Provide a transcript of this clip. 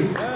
you.